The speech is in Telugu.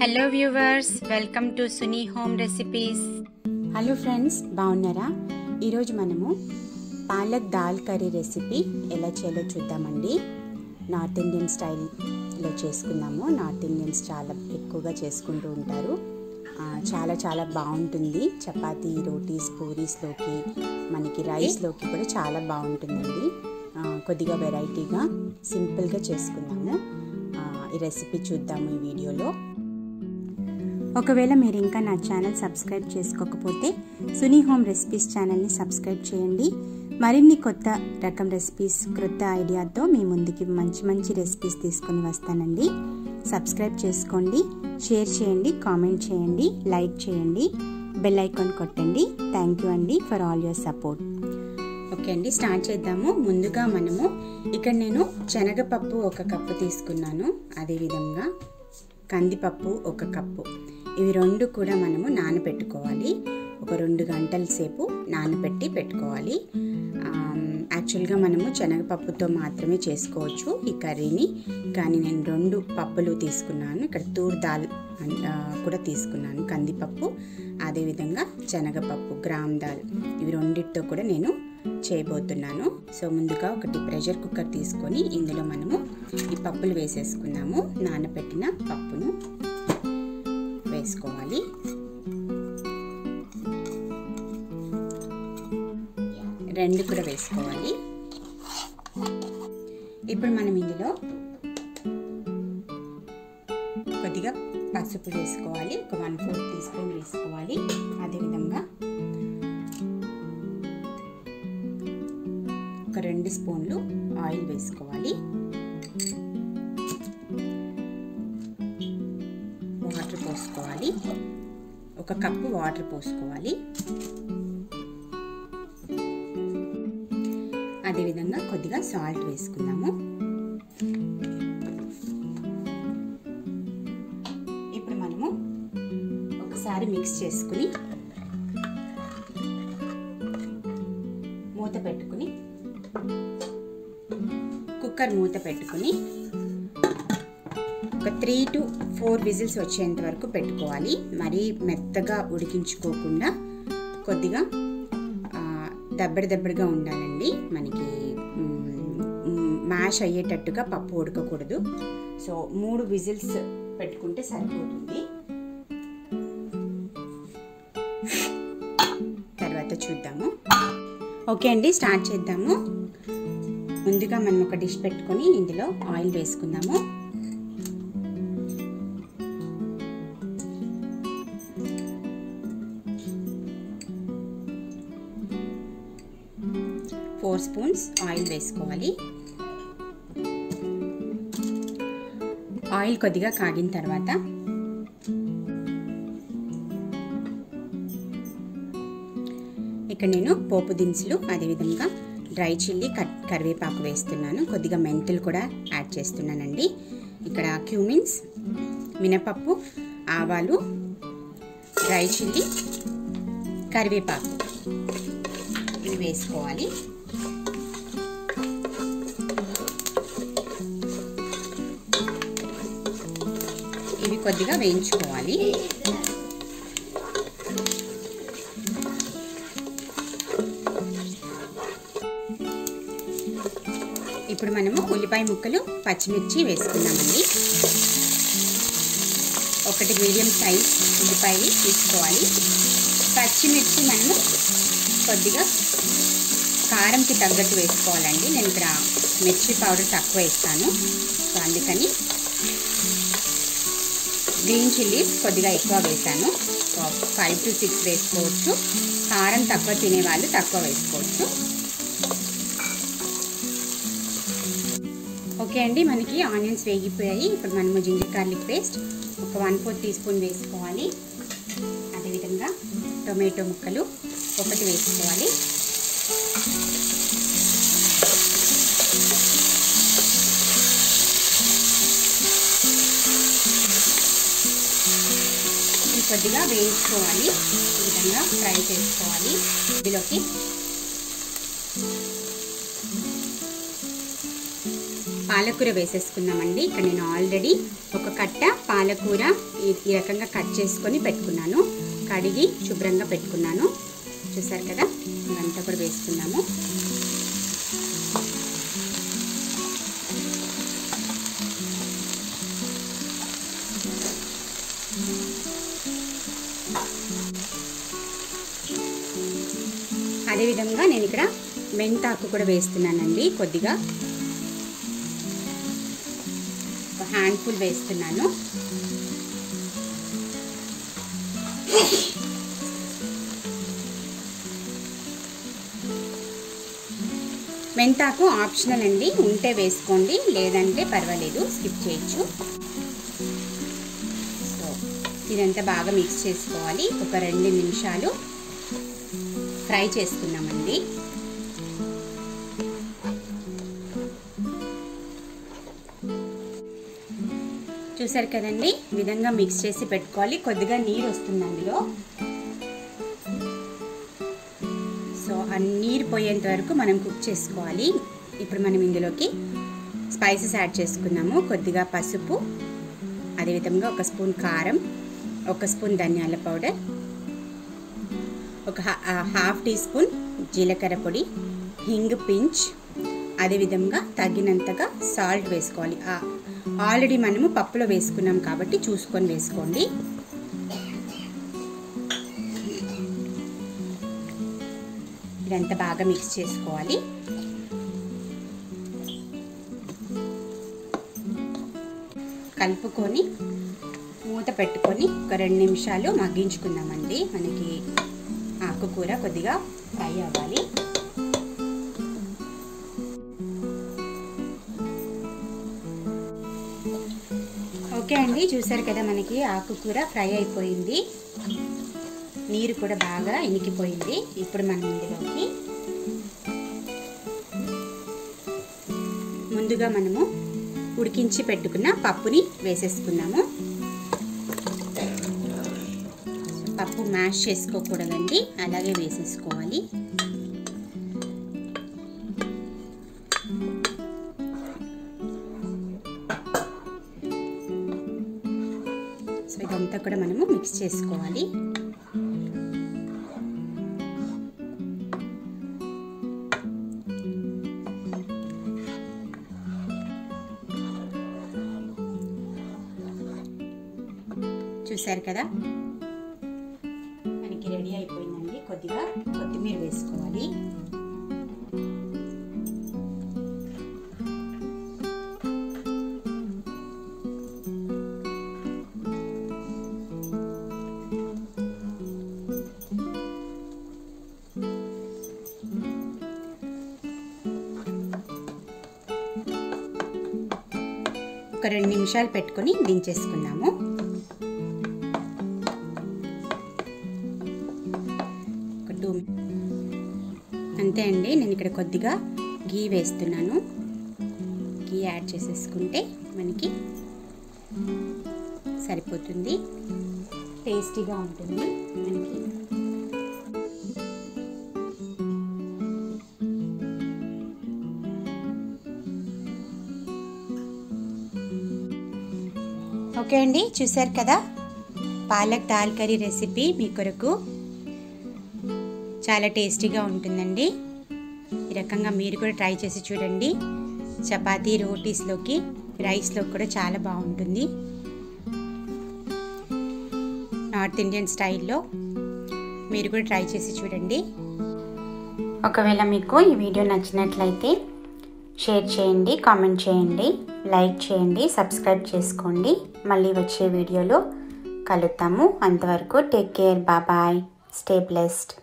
Hello viewers welcome to Suni home recipes hello friends బాగున్నారా? ఈరోజు మనము పాలక్ దాల్ కర్రీ రెసిపీ ఎలా చేయాలో చూద్దామండి. నార్త్ ఇండియన్ స్టైల్లో చేసుకున్నాము నార్త్ ఇండియన్స్ చాలా ఎక్కువగా చేసుకుంటూ ఉంటారు. చాలా చాలా బాగుంటుంది. చపాతీ రోటీస్ పూరీస్లోకి మనకి రైస్లోకి కూడా చాలా బాగుంటుందండి. కొద్దిగా వెరైటీగా సింపుల్గా చేసుకున్నాము ఈ రెసిపీ చూద్దాము ఈ వీడియోలో. ఒకవేళ మీరు ఇంకా నా ఛానల్ సబ్స్క్రైబ్ చేసుకోకపోతే సునీ హోమ్ రెసిపీస్ ఛానల్ని సబ్స్క్రైబ్ చేయండి. మరిన్ని కొత్త రకం రెసిపీస్ క్రొత్త ఐడియాతో మీ ముందుకి మంచి మంచి రెసిపీస్ తీసుకొని వస్తానండి. సబ్స్క్రైబ్ చేసుకోండి షేర్ చేయండి కామెంట్ చేయండి లైక్ చేయండి బెల్ ఐకాన్ కొట్టండి. థ్యాంక్ యూ అండి for all your support. Okay అండి స్టార్ట్ చేద్దాము. ముందుగా మనము ఇక్కడ నేను శనగపప్పు ఒక కప్పు తీసుకున్నాను. అదేవిధంగా కందిపప్పు ఒక కప్పు. ఇవి రెండు కూడా మనము నానబెట్టుకోవాలి. ఒక రెండు గంటల సేపు నానబెట్టి పెట్టుకోవాలి. యాక్చువల్గా మనము శనగపప్పుతో మాత్రమే చేసుకోవచ్చు ఈ కర్రీని. కానీ నేను రెండు పప్పులు తీసుకున్నాను. ఇక్కడ తూర్ దాల్ కూడా తీసుకున్నాను. కందిపప్పు అదేవిధంగా శనగపప్పు గ్రామ్ దాల్. ఇవి రెండిటితో కూడా నేను చేయబోతున్నాను. సో ముందుగా ఒకటి ప్రెషర్ కుక్కర్ తీసుకొని ఇందులో మనము ఈ పప్పులు వేసేసుకున్నాము. నానబెట్టిన పప్పును వేసుకోవాలి. రెండు కూడా వేసుకోవాలి. ఇప్పుడు మనం ఇందులో కొద్దిగా పసుపు వేసుకోవాలి. ఒక వన్ ఫోర్త్ టీ స్పూన్ వేసుకోవాలి. అదేవిధంగా రెండు స్పూన్లు ఆయిల్ వేసుకోవాలి. వాటర్ పోసుకోవాలి. ఒక కప్పు వాటర్ పోసుకోవాలి. అదేవిధంగా కొద్దిగా సాల్ట్ వేసుకుందాము. ఇప్పుడు మనము ఒకసారి మిక్స్ చేసుకుని మూత పెట్టుకుని కుక్కర్ మూత పెట్టుకుని ఒక త్రీ టు ఫోర్ విజిల్స్ వచ్చేంత వరకు పెట్టుకోవాలి. మరీ మెత్తగా ఉడికించుకోకుండా కొద్దిగా దబ్బడి దబ్బడిగా ఉండాలండి. మనకి మ్యాష్ అయ్యేటట్టుగా పప్పు ఉడకకూడదు. సో మూడు విజిల్స్ పెట్టుకుంటే సరిపోతుంది. తర్వాత చూద్దాము. ఓకే అండి స్టార్ట్ చేద్దాము. ముందుగా మనం ఒక డిష్ పెట్టుకొని ఇందులో ఆయిల్ వేసుకుందాము. ఫోర్ స్పూన్స్ ఆయిల్ వేసుకోవాలి. ఆయిల్ కొద్దిగా కాగిన తర్వాత ఇక్కడ నేను పోపు దినుసులు అదేవిధంగా డ్రై చిల్లీ కట్ కరివేపాకు వేస్తున్నాను. కొద్దిగా మెంతులు కూడా యాడ్ చేస్తున్నానండి. ఇక్కడ క్యూమిన్స్ మినపప్పు ఆవాలు డ్రై చిల్లీ కరివేపాకు ఇవి వేసుకోవాలి. ఇవి కొద్దిగా వేయించుకోవాలి. మనము ఉల్లిపాయ ముక్కలు పచ్చిమిర్చి వేసుకున్నామండి. ఒకటి మీడియం సైజ్ ఉల్లిపాయ తీసుకోవాలి. పచ్చిమిర్చి మనము కొద్దిగా కారంకి తగ్గట్టు వేసుకోవాలండి. నేను ఇక్కడ మిర్చి పౌడర్ తక్కువ వేస్తాను. సో అందుకని గ్రీన్ చిల్లీస్ కొద్దిగా ఎక్కువ వేసాను ఫైవ్ టు సిక్స్ వేసుకోవచ్చు. కారం తక్కువ తినేవాళ్ళు తక్కువ వేసుకోవచ్చు. ఓకే అండి మనకి ఆనియన్స్ వేగిపోయాయి. ఇప్పుడు మనము జింజర్ గార్లిక్ పేస్ట్ ఒక వన్ ఫోర్ టీ స్పూన్ వేసుకోవాలి. అదేవిధంగా టొమాటో ముక్కలు ఒకటి వేసుకోవాలి. కొద్దిగా వేయించుకోవాలి. ఈ విధంగా ఫ్రై చేసుకోవాలి. ఇందులోకి పాలకూర వేసేసుకుందామండి ఇక్కడ నేను ఆల్రెడీ ఒక కట్ట పాలకూర ఈ- రకంగా కట్ చేసుకొని పెట్టుకున్నాను. కడిగి శుభ్రంగా పెట్టుకున్నాను. చూసారు కదా? ఇదంతా కూడా వేసుకుందాము అదేవిధంగా నేను ఇక్కడ మెంతాకు కూడా వేస్తున్నానండి. కొద్దిగా హ్యాండ్ఫుల్ వేస్తున్నాను. మెంతాకు ఆప్షనల్ అండి. ఉంటే వేసుకోండి లేదంటే పర్వాలేదు స్కిప్ చేయొచ్చు. సో ఇదంతా బాగా మిక్స్ చేసుకోవాలి. ఒక రెండు నిమిషాలు ఫ్రై చేసుకున్నామండి చూసారు కదండి? ఈ విధంగా మిక్స్ చేసి పెట్టుకోవాలి. కొద్దిగా నీరు వస్తుంది అందులో. సో ఆ నీరు పోయేంత వరకు మనం కుక్ చేసుకోవాలి. ఇప్పుడు మనం ఇందులోకి స్పైసెస్ యాడ్ చేసుకున్నాము. కొద్దిగా పసుపు అదేవిధంగా ఒక స్పూన్ కారం ఒక స్పూన్ ధనియాల పౌడర్ ఒక హా- హాఫ్ టీ స్పూన్ జీలకర్ర పొడి హింగ్ పించ్ అదేవిధంగా తగినంతగా సాల్ట్ వేసుకోవాలి. ఆల్రెడీ మనము పప్పులో వేసుకున్నాం కాబట్టి చూసుకొని వేసుకోండి. ఇదంతా బాగా మిక్స్ చేసుకోవాలి. కలుపుకొని మూత పెట్టుకొని ఒక రెండు నిమిషాలు మగ్గించుకుందామండి. మనకి ఆకుకూర కొద్దిగా ఫ్రై అవ్వాలి. చూసారు కదా మనకి ఆకుకూర ఫ్రై అయిపోయింది. నీరు కూడా బాగా ఇనికిపోయింది ఇప్పుడు మనం ఇందులోకి. ముందుగా మనము ఉడికించి పెట్టుకున్న పప్పుని వేసేసుకున్నాము. పప్పు మ్యాష్ చేసుకోకూడదండి అలాగే వేసేసుకోవాలి. కూడా మనము మిక్స్ చేసుకోవాలి. చూసారు కదా? ఒక రెండు నిమిషాలు పెట్టుకొని దించేసుకున్నాము. ఒక టూ అంతే అండి నేను ఇక్కడ కొద్దిగా గీ వేస్తున్నాను. గీ యాడ్ చేసేసుకుంటే మనకి సరిపోతుంది. టేస్టీగా ఉంటుంది. మనకి ఓకే అండి చూశారు కదా? పాలక్ దాల్ కర్రీ రెసిపీ మీ కొరకు. చాలా టేస్టీగా ఉంటుందండి. ఈ రకంగా మీరు కూడా ట్రై చేసి చూడండి. చపాతీ రోటీస్లోకి రైస్లోకి కూడా చాలా బాగుంటుంది. నార్త్ ఇండియన్ స్టైల్లో మీరు కూడా ట్రై చేసి చూడండి. ఒకవేళ మీకు ఈ వీడియో నచ్చినట్లయితే షేర్ చేయండి కామెంట్ చేయండి లైక్ చేయండి సబ్స్క్రైబ్ చేసుకోండి. మళ్ళీ వచ్చే వీడియోలో కలుద్దాము. అంతవరకు take care bye bye stay blessed.